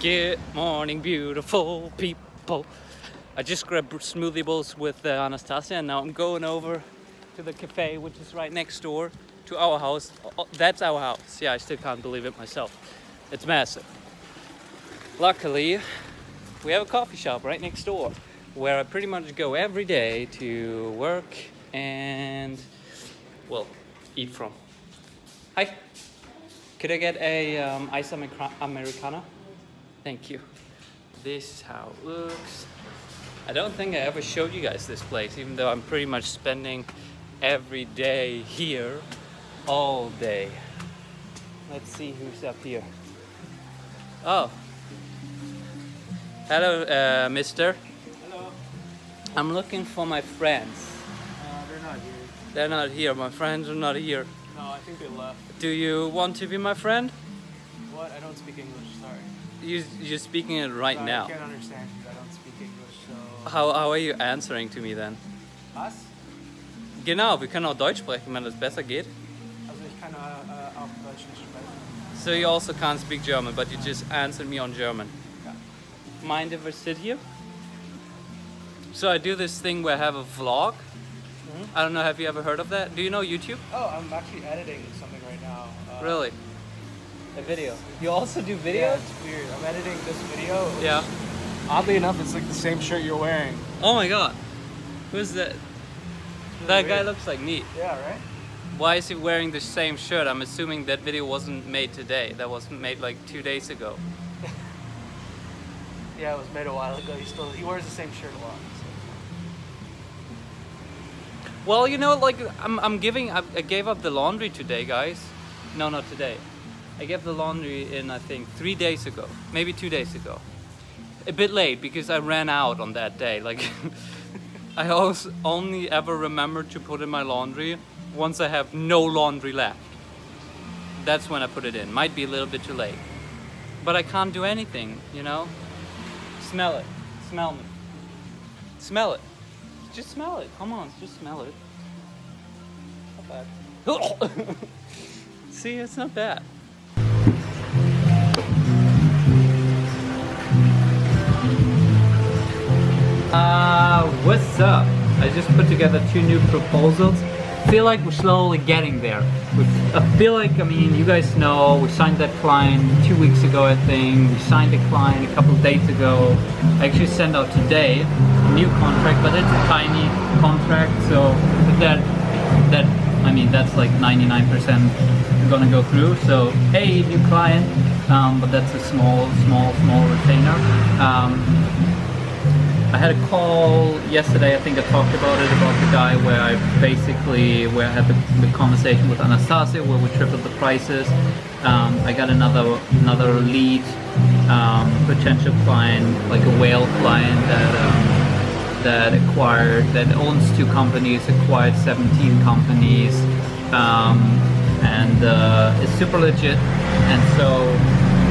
Good morning, beautiful people. I just grabbed smoothie bowls with uh, Anastasia, and now I'm going over to the cafe, which is right next door to our house. Oh, that's our house. Yeah, I still can't believe it myself. It's massive. Luckily, we have a coffee shop right next door where I pretty much go every day to work and, well, eat from. Hi. Could I get a um, ice America- americano? Thank you. This is how it looks. I don't think I ever showed you guys this place, even though I'm pretty much spending every day here, all day. Let's see who's up here. Oh. Hello, uh, mister. Hello. I'm looking for my friends. Uh, they're not here. They're not here. My friends are not here. No, I think they left. Do you want to be my friend? What? I don't speak English. Sorry. You, you're speaking it right now. I can't understand you. I don't speak English. So. How, how are you answering to me then? Was? Genau, wir können auch Deutsch sprechen, wenn das besser geht. Also ich kann äh, auch Deutsch nicht sprechen. So you also can't speak German, but you just answered me on German. Yeah. Mind if I sit here? So I do this thing where I have a vlog. Mhm. I don't know, have you ever heard of that? Do you know YouTube? Oh, I'm actually editing something right now. Uh, Really? A video. You also do Yeah, it's weird. I'm editing this video. which- Yeah. Oddly enough, it's like the same shirt you're wearing. Oh my god. Who's that? It's That really guy looks like me. Yeah, right? Why is he wearing the same shirt? I'm assuming that video wasn't made today. That was made like two days ago. Yeah, it was made a while ago. He still he wears the same shirt a lot. So. Well, you know, like I'm, I'm giving, I, I gave up the laundry today, guys. No, not today. I gave the laundry in, I think, three days ago, maybe two days ago. A bit late because I ran out on that day. Like, I always only ever remember to put in my laundry once I have no laundry left. That's when I put it in. Might be a little bit too late, but I can't do anything, you know. Smell it. Smell me. Smell it. Just smell it. Come on, just smell it. Not bad. See, it's not bad. Uh, what's up? I just put together two new proposals. Feel like we're slowly getting there. We, I feel like, I mean, you guys know, we signed that client two weeks ago, I think. We signed a client a couple days ago. I actually sent out today a new contract, but it's a tiny contract, so that, that, I mean, that's like 99% gonna go through. So, hey, new client, um, but that's a small, small, small retainer. Um, I had a call yesterday. I think I talked about it about the guy where I basically where I had the, the conversation with Anastasia where we tripled the prices. Um, I got another another lead um, potential client, like a whale client that um, that acquired that owns two companies, acquired 17 companies, um, and uh, is super legit. And so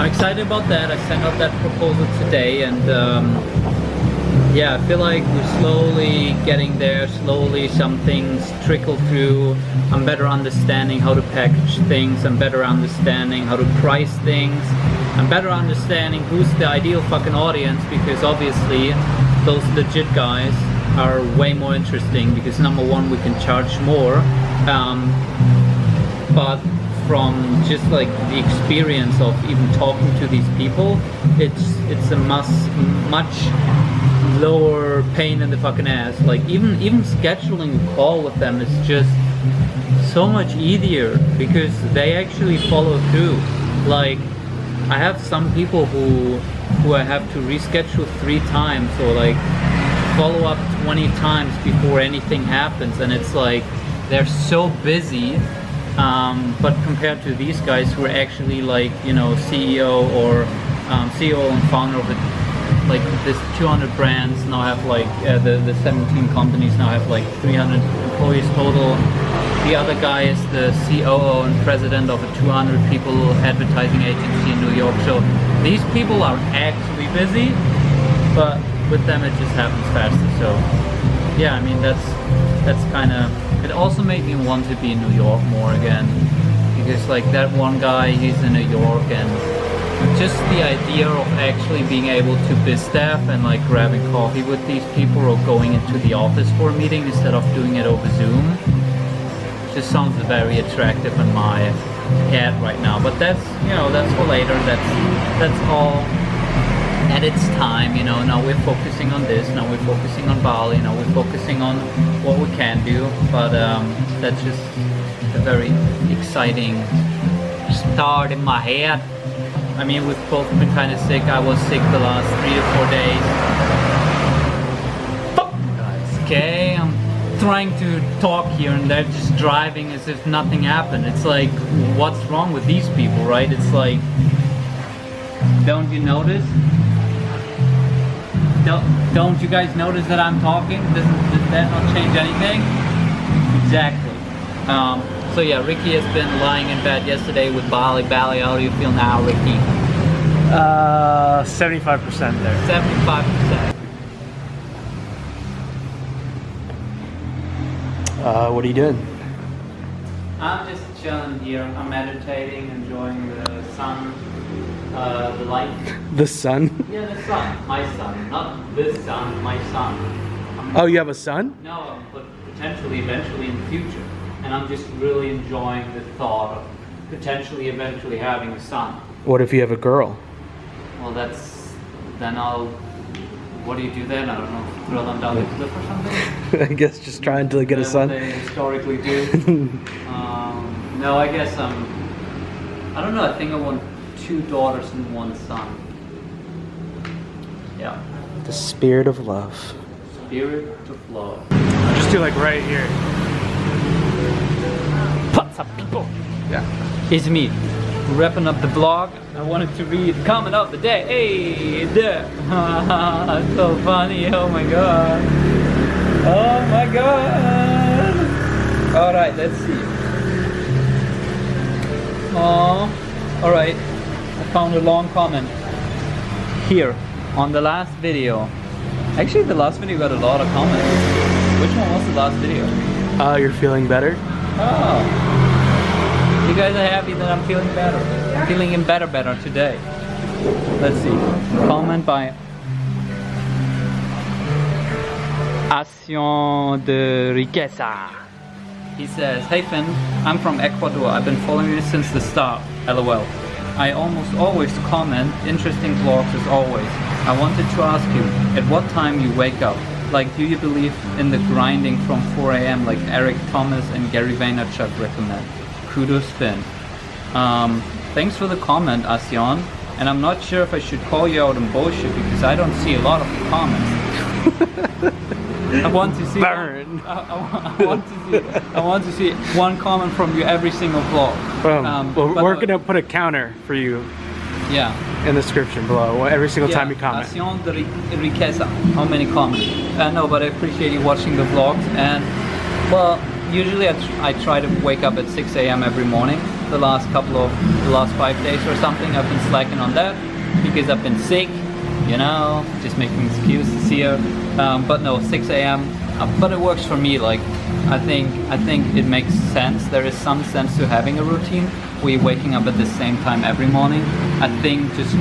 I'm excited about that. I sent out that proposal today and. Yeah, I feel like we're slowly getting there. Slowly, some things trickle through. I'm better understanding how to package things. I'm better understanding how to price things. I'm better understanding who's the ideal fucking audience because obviously those legit guys are way more interesting because number one, we can charge more. Um, but from just like the experience of even talking to these people, it's it's a must much lower pain in the fucking ass. Like even even scheduling a call with them is just so much easier because they actually follow through. Like I have some people who who I have to reschedule three times or like follow up 20 times before anything happens and it's like they're so busy um, but compared to these guys who are actually like you know CEO or um, CEO and founder of like this 200 brands now have like uh, the, the 17 companies now have like 300 employees total. The other guy is the COO and president of a 200 people advertising agency in New York. So these people are actually busy but with them it just happens faster. So yeah I mean that's that's kind of it also made me want to be in New York more again because like that one guy he's in New York and just the idea of actually being able to be staff and like grabbing coffee with these people or going into the office for a meeting instead of doing it over Zoom just sounds very attractive in my head right now. But that's you know that's for later. That's that's all at its time. You know now we're focusing on this. Now we're focusing on Bali. Now we're focusing on what we can do. But um, that's just a very exciting start in my head. I mean, we've both been kind of sick. I was sick the last three to four days. Okay, I'm trying to talk here and they're just driving as if nothing happened. It's like, what's wrong with these people, right? It's like, don't you notice? Don't, don't you guys notice that I'm talking? Does, does that not change anything? Exactly. Um, so yeah, Ricky has been lying in bed yesterday with Bali. Bali, how do you feel now, Ricky? Uh, 75% there. 75%. Uh, what are you doing? I'm just chilling here. I'm meditating, enjoying the sun, uh, the light. The sun? Yeah, the sun. My son. Not this son, my son. I'm, Oh, you have a son? No, but potentially, eventually in the future. And I'm just really enjoying the thought of potentially, eventually having a son. What if you have a girl? Well, that's. Then I'll. What do you do then? I don't know. Throw them down the cliff or something? I guess just trying to get a son. They historically do. um, no, I guess um, I don't know. I think I want two daughters and one son. Yeah, the spirit of love. spirit of love. Just do like right here. What's up, people? Yeah. It's me, wrapping up the vlog. I wanted to read comment of the day. Hey, there. so funny. Oh my god. Oh my god. All right, let's see. Oh, all right. I found a long comment here on the last video. Actually, the last video got a lot of comments. Which one was the last video? Uh, you're feeling better? Oh. You guys are happy that I'm feeling better. I'm feeling in better better today. Let's see. Comment by Action de Riqueza. He says, Hey Finn, I'm from Ecuador. I've been following you since the start. LOL. I almost always comment interesting vlogs as always. I wanted to ask you, at what time you wake up? Like, do you believe in the grinding from 4 a.m. like Eric Thomas and Gary Vaynerchuk recommend? Kudos Finn. Um, thanks for the comment, Asyan. And I'm not sure if I should call you out on bullshit because I don't see a lot of comments. I want to see Burn. I, I- I want to see. I want to see one comment from you every single vlog. Um, well, but we're no- gonna put a counter for you Yeah. in the description below every single time you comment. De riqueza. How many comments? Uh, no, but I appreciate you watching the vlogs. And well, usually I, tr- I try to wake up at 6 a.m. every morning. The last couple of the last five days or something, I've been slacking on that because I've been sick. You know, just making excuses here. Um, but no, 6 a.m. Uh, but it works for me. Like, I think I think it makes sense. There is some sense to having a routine. We waking up at the same time every morning. I think just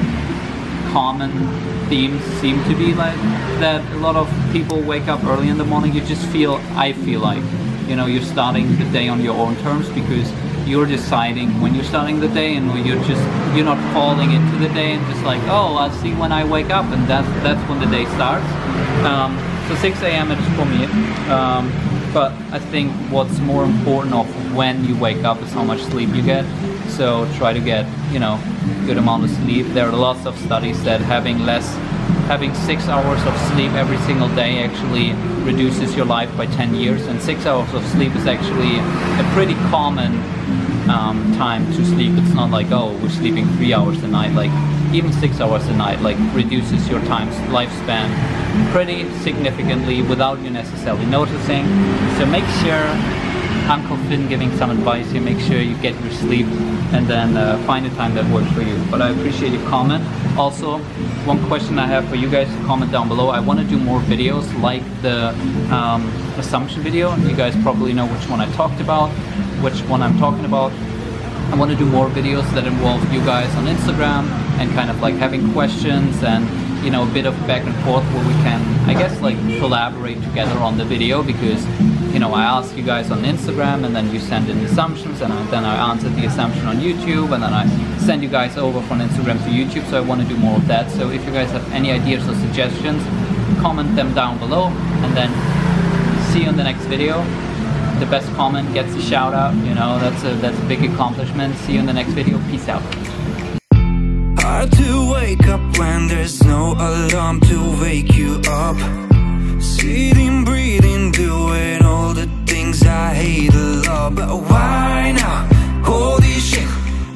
common themes seem to be like that a lot of people wake up early in the morning you just feel i feel like you know you're starting the day on your own terms because you're deciding when you're starting the day and you're just you're not falling into the day and just like oh i'll see when i wake up and that's that's when the day starts. Um, so 6 a.m is for me. Um, but i think what's more important of when you wake up is how much sleep you get. So try to get you know good amount of sleep. There are lots of studies that having less having six hours of sleep every single day actually reduces your life by 10 years. And six hours of sleep is actually a pretty common um, time to sleep. It's not like oh we're sleeping three hours a night. Like even six hours a night like reduces your time lifespan pretty significantly without you necessarily noticing. So make sure Uncle Finn giving some advice here. Make sure you get your sleep and then uh, find a time that works for you. But I appreciate your comment. Also, one question I have for you guys to comment down below. I want to do more videos like the um, assumption video. You guys probably know which one I talked about, which one I'm talking about. I want to do more videos that involve you guys on Instagram and kind of like having questions and you know a bit of back and forth where we can I guess like collaborate together on the video because you know I ask you guys on Instagram and then you send in assumptions and then I answer the assumption on YouTube and then I send you guys over from Instagram to YouTube so I want to do more of that. So if you guys have any ideas or suggestions comment them down below and then see you in the next video. The best comment gets a shout out you know that's a that's a big accomplishment. See you in the next video. Peace out. Hard to wake up when there's no alarm to wake you up why now? Holy shit,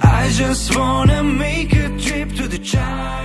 I just wanna make a trip to the child